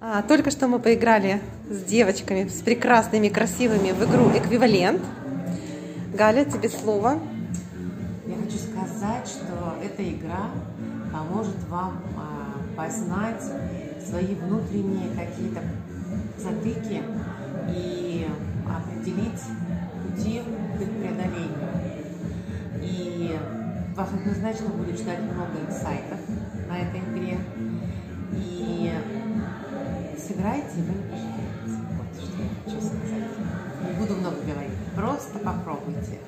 А, только что мы поиграли с девочками, с прекрасными, красивыми в игру «Эквивалент». Галя, тебе слово. Я хочу сказать, что эта игра поможет вам а, познать свои внутренние какие-то затыки и определить пути к их преодолению. И вас однозначно будет ждать много инсайтов сыграйте, и вы не пожалеете. Вот что я хочу сказать. Не буду много говорить. Просто попробуйте.